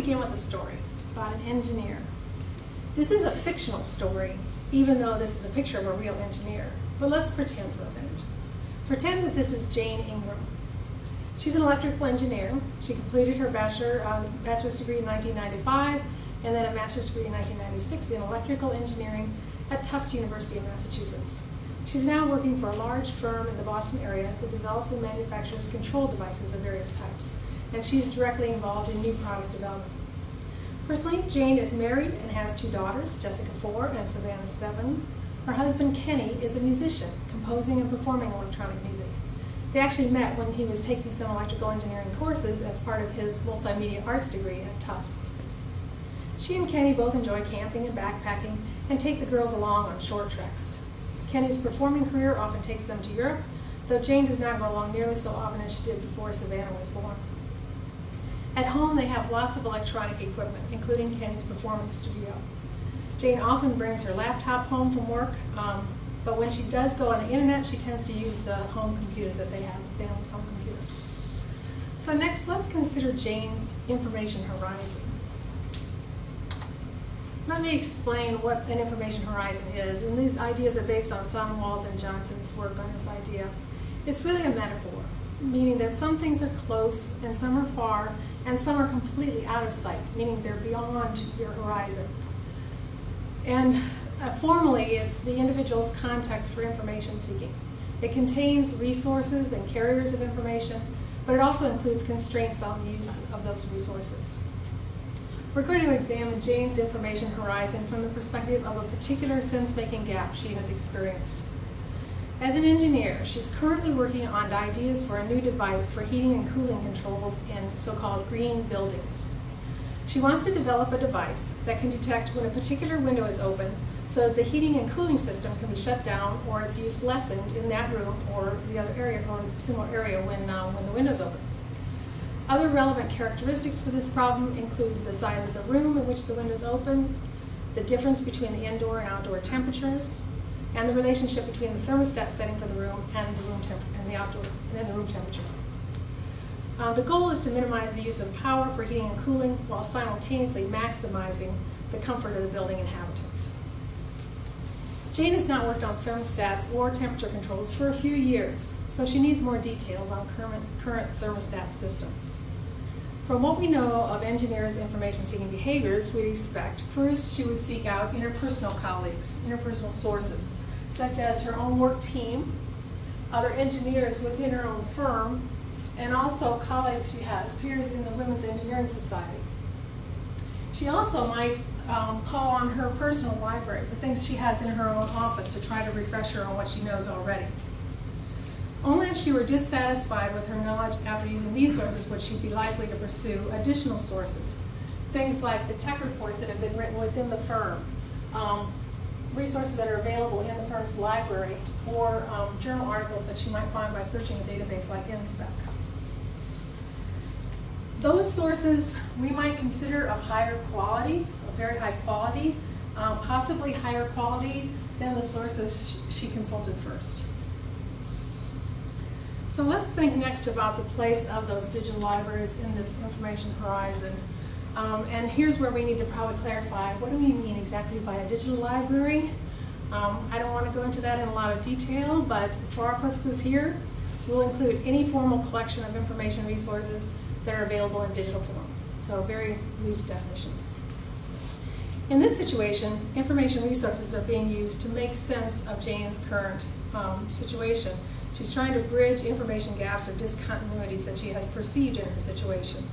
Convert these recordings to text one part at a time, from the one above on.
begin with a story about an engineer. This is a fictional story, even though this is a picture of a real engineer. But let's pretend for a minute. Pretend that this is Jane Ingram. She's an electrical engineer. She completed her bachelor, uh, bachelor's degree in 1995 and then a master's degree in 1996 in electrical engineering at Tufts University of Massachusetts. She's now working for a large firm in the Boston area that develops and manufactures control devices of various types, and she's directly involved in new product development. Personally, Jane is married and has two daughters, Jessica 4 and Savannah 7. Her husband, Kenny, is a musician, composing and performing electronic music. They actually met when he was taking some electrical engineering courses as part of his multimedia arts degree at Tufts. She and Kenny both enjoy camping and backpacking and take the girls along on short treks. Kenny's performing career often takes them to Europe, though Jane does not go along nearly so often as she did before Savannah was born. At home, they have lots of electronic equipment, including Kenny's performance studio. Jane often brings her laptop home from work, um, but when she does go on the internet, she tends to use the home computer that they have, the family's home computer. So next, let's consider Jane's information horizon. Let me explain what an information horizon is, and these ideas are based on Sonnenwald's and Johnson's work on this idea. It's really a metaphor, meaning that some things are close and some are far, and some are completely out of sight, meaning they're beyond your horizon. And uh, formally, it's the individual's context for information seeking. It contains resources and carriers of information, but it also includes constraints on the use of those resources. We're going to examine Jane's information horizon from the perspective of a particular sense-making gap she has experienced. As an engineer, she's currently working on ideas for a new device for heating and cooling controls in so-called green buildings. She wants to develop a device that can detect when a particular window is open so that the heating and cooling system can be shut down or its use lessened in that room or the other area or similar area when, uh, when the window's open. Other relevant characteristics for this problem include the size of the room in which the window is open, the difference between the indoor and outdoor temperatures, and the relationship between the thermostat setting for the room and the room temp and the outdoor and the room temperature. Uh, the goal is to minimize the use of power for heating and cooling while simultaneously maximizing the comfort of the building inhabitants. Jane has not worked on thermostats or temperature controls for a few years, so she needs more details on current, current thermostat systems. From what we know of engineers' information-seeking behaviors, we'd expect first she would seek out interpersonal colleagues, interpersonal sources, such as her own work team, other engineers within her own firm, and also colleagues she has, peers in the Women's Engineering Society. She also might um, call on her personal library, the things she has in her own office to try to refresh her on what she knows already. Only if she were dissatisfied with her knowledge after using these sources would she be likely to pursue additional sources. Things like the tech reports that have been written within the firm, um, resources that are available in the firm's library, or um, journal articles that she might find by searching a database like InSpec. Those sources we might consider of higher quality of very high quality, um, possibly higher quality than the sources she consulted first. So let's think next about the place of those digital libraries in this information horizon. Um, and here's where we need to probably clarify, what do we mean exactly by a digital library? Um, I don't want to go into that in a lot of detail, but for our purposes here, we'll include any formal collection of information resources that are available in digital form. So a very loose definition. In this situation, information resources are being used to make sense of Jane's current um, situation. She's trying to bridge information gaps or discontinuities that she has perceived in her situation.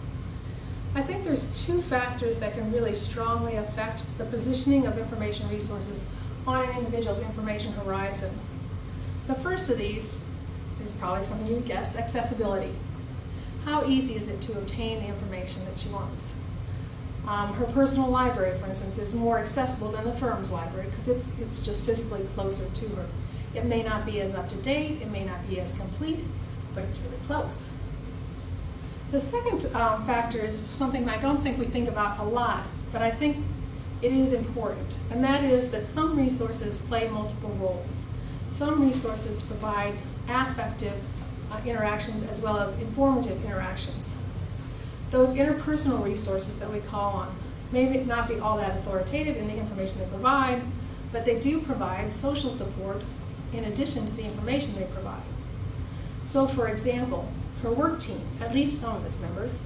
I think there's two factors that can really strongly affect the positioning of information resources on an individual's information horizon. The first of these is probably something you would guess, accessibility. How easy is it to obtain the information that she wants? Um, her personal library, for instance, is more accessible than the firm's library because it's, it's just physically closer to her. It may not be as up to date, it may not be as complete, but it's really close. The second um, factor is something I don't think we think about a lot, but I think it is important, and that is that some resources play multiple roles. some resources provide affective uh, interactions as well as informative interactions. Those interpersonal resources that we call on may not be all that authoritative in the information they provide, but they do provide social support in addition to the information they provide. So, for example, her work team, at least some of its members,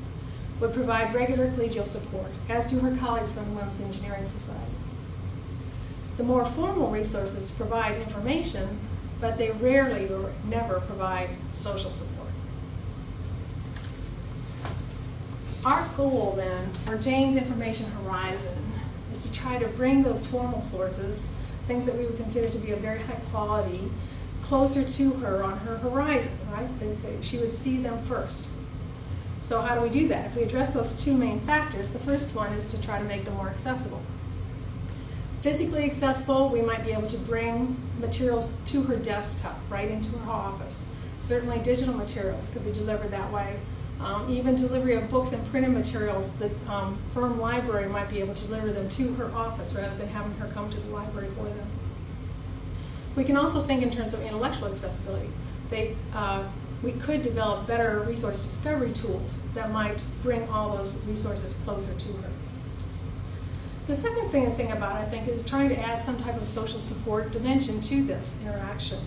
would provide regular collegial support, as do her colleagues from the Women's Engineering Society. The more formal resources provide information, but they rarely or never provide social support. Our goal then for Jane's Information Horizon is to try to bring those formal sources, things that we would consider to be of very high quality, closer to her on her horizon, right? She would see them first. So how do we do that? If we address those two main factors, the first one is to try to make them more accessible physically accessible, we might be able to bring materials to her desktop, right into her office. Certainly digital materials could be delivered that way. Um, even delivery of books and printed materials, the um, firm library might be able to deliver them to her office rather than having her come to the library for them. We can also think in terms of intellectual accessibility. They, uh, we could develop better resource discovery tools that might bring all those resources closer to her. The second thing to think about, I think, is trying to add some type of social support dimension to this interaction.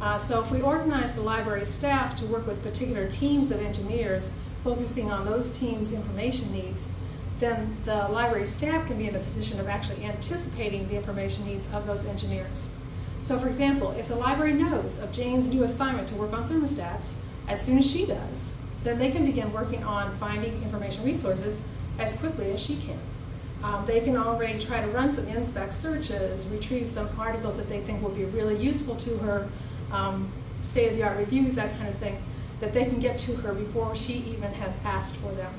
Uh, so if we organize the library staff to work with particular teams of engineers, focusing on those teams' information needs, then the library staff can be in the position of actually anticipating the information needs of those engineers. So for example, if the library knows of Jane's new assignment to work on thermostats, as soon as she does, then they can begin working on finding information resources as quickly as she can. Um, they can already try to run some Inspec searches, retrieve some articles that they think will be really useful to her, um, state-of-the-art reviews, that kind of thing, that they can get to her before she even has asked for them.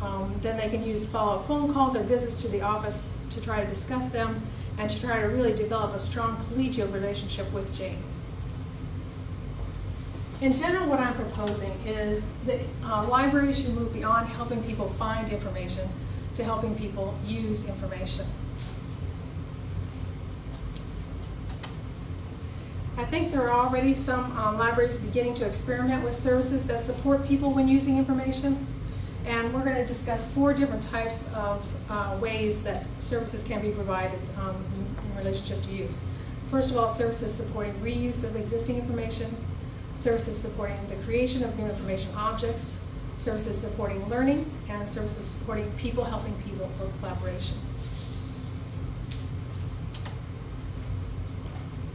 Um, then they can use follow-up phone calls or visits to the office to try to discuss them and to try to really develop a strong collegial relationship with Jane. In general, what I'm proposing is that uh, libraries should move beyond helping people find information to helping people use information. I think there are already some um, libraries beginning to experiment with services that support people when using information. And we're going to discuss four different types of uh, ways that services can be provided um, in, in relationship to use. First of all, services supporting reuse of existing information, services supporting the creation of new information objects, services supporting learning, and services supporting people helping people or collaboration.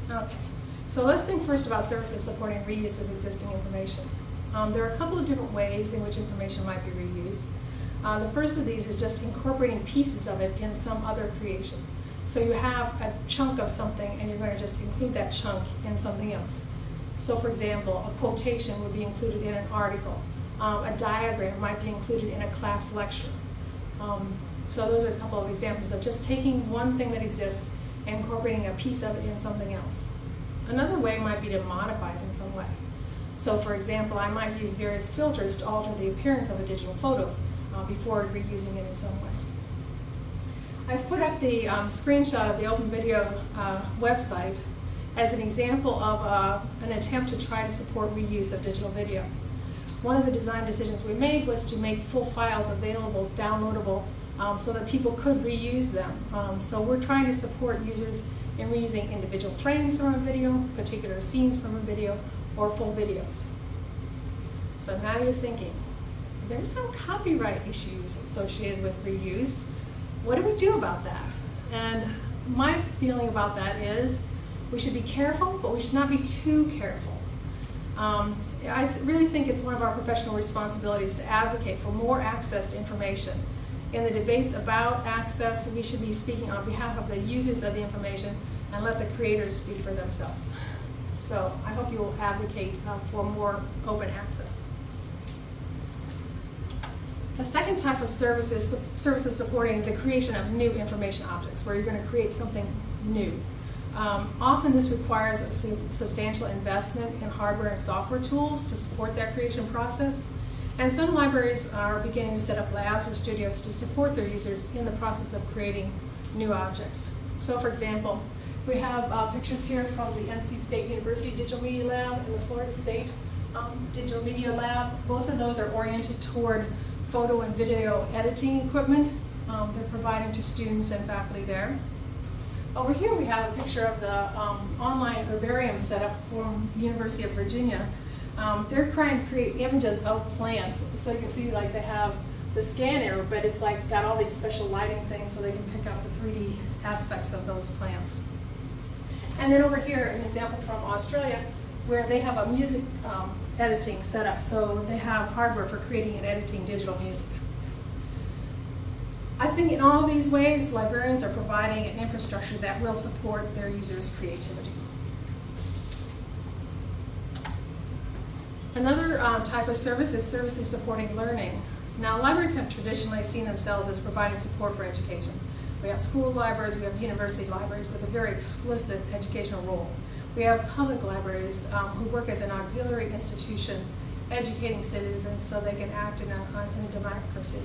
Okay, so let's think first about services supporting reuse of existing information. Um, there are a couple of different ways in which information might be reused. Uh, the first of these is just incorporating pieces of it in some other creation. So you have a chunk of something and you're going to just include that chunk in something else. So for example, a quotation would be included in an article um, a diagram might be included in a class lecture. Um, so those are a couple of examples of just taking one thing that exists and incorporating a piece of it in something else. Another way might be to modify it in some way. So for example, I might use various filters to alter the appearance of a digital photo uh, before reusing it in some way. I've put up the um, screenshot of the Open Video uh, website as an example of uh, an attempt to try to support reuse of digital video one of the design decisions we made was to make full files available, downloadable, um, so that people could reuse them. Um, so we're trying to support users in reusing individual frames from a video, particular scenes from a video, or full videos. So now you're thinking, there's some copyright issues associated with reuse. What do we do about that? And my feeling about that is we should be careful, but we should not be too careful. Um, I th really think it's one of our professional responsibilities to advocate for more access to information. In the debates about access, we should be speaking on behalf of the users of the information and let the creators speak for themselves. So I hope you will advocate uh, for more open access. The second type of service is services supporting the creation of new information objects, where you're going to create something new. Um, often this requires a substantial investment in hardware and software tools to support that creation process. And some libraries are beginning to set up labs or studios to support their users in the process of creating new objects. So for example, We have uh, pictures here from the NC State University Digital Media Lab and the Florida State um, Digital Media Lab. Both of those are oriented toward photo and video editing equipment. Um, they're providing to students and faculty there. Over here we have a picture of the um, online herbarium setup from the University of Virginia. Um, they're trying to create images of plants. So you can see like they have the scanner, but it's like got all these special lighting things so they can pick out the 3D aspects of those plants. And then over here, an example from Australia, where they have a music um, editing setup. So they have hardware for creating and editing digital music. I think in all these ways, librarians are providing an infrastructure that will support their users' creativity. Another uh, type of service is services supporting learning. Now, libraries have traditionally seen themselves as providing support for education. We have school libraries, we have university libraries with a very explicit educational role. We have public libraries um, who work as an auxiliary institution, educating citizens so they can act in a, in a democracy.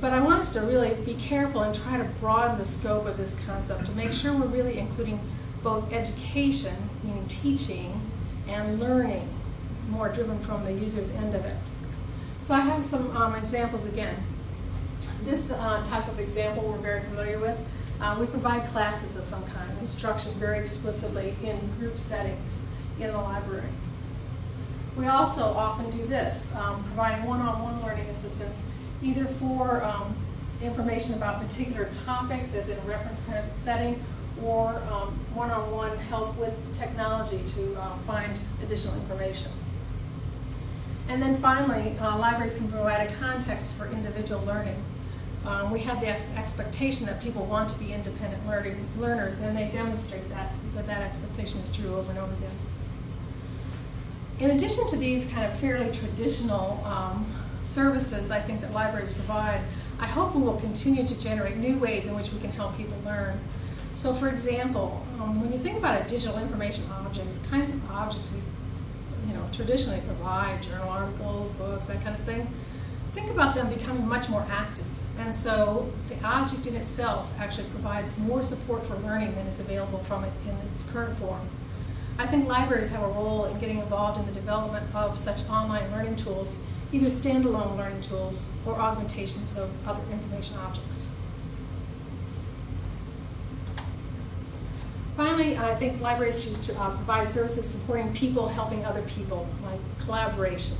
But I want us to really be careful and try to broaden the scope of this concept to make sure we're really including both education, meaning teaching, and learning, more driven from the user's end of it. So I have some um, examples again. This uh, type of example we're very familiar with. Uh, we provide classes of some kind, instruction very explicitly in group settings in the library. We also often do this, um, providing one-on-one -on -one learning assistance, either for um, information about particular topics, as in a reference kind of setting, or um, one-on-one um, -on -one help with technology to uh, find additional information. And then finally, uh, libraries can provide a context for individual learning. Um, we have this expectation that people want to be independent learners, and they demonstrate that, that that expectation is true over and over again. In addition to these kind of fairly traditional um, services I think that libraries provide, I hope we will continue to generate new ways in which we can help people learn. So for example, um, when you think about a digital information object, the kinds of objects we you know, traditionally provide, journal articles, books, that kind of thing, think about them becoming much more active. And so the object in itself actually provides more support for learning than is available from it in its current form. I think libraries have a role in getting involved in the development of such online learning tools, either standalone learning tools or augmentations of other information objects. Finally, I think libraries should uh, provide services supporting people helping other people, like collaboration,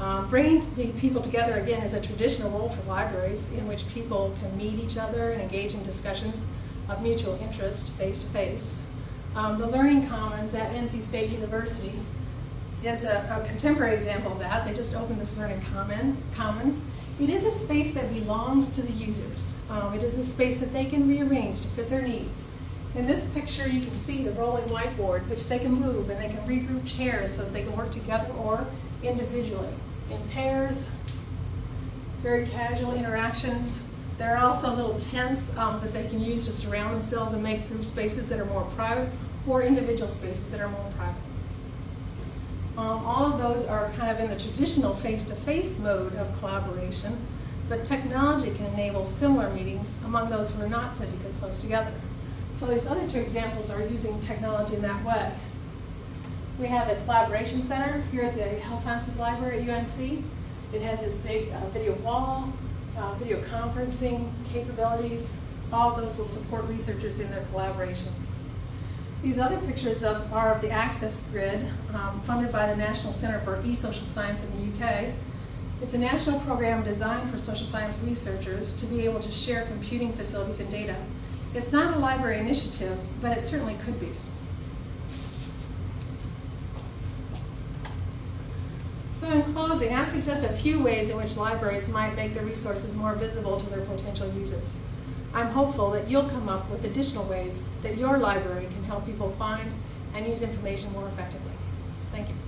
um, bringing people together, again, is a traditional role for libraries in which people can meet each other and engage in discussions of mutual interest face to face. Um, the Learning Commons at NC State University is a, a, contemporary example of that. They just opened this Learning Common, Commons. It is a space that belongs to the users. Um, it is a space that they can rearrange to fit their needs. In this picture, you can see the rolling whiteboard, which they can move and they can regroup chairs so that they can work together or individually in pairs, very casual interactions. There are also little tents um, that they can use to surround themselves and make group spaces that are more private or individual spaces that are more private. Um, all of those are kind of in the traditional face-to-face -face mode of collaboration, but technology can enable similar meetings among those who are not physically close together. So these other two examples are using technology in that way. We have a Collaboration Center here at the Health Sciences Library at UNC. It has this big uh, video wall, uh, video conferencing capabilities. All of those will support researchers in their collaborations. These other pictures of, are of the Access Grid, um, funded by the National Center for E-Social Science in the UK. It's a national program designed for social science researchers to be able to share computing facilities and data. It's not a library initiative, but it certainly could be. So in closing, I suggest a few ways in which libraries might make their resources more visible to their potential users. I'm hopeful that you'll come up with additional ways that your library can help people find and use information more effectively. Thank you.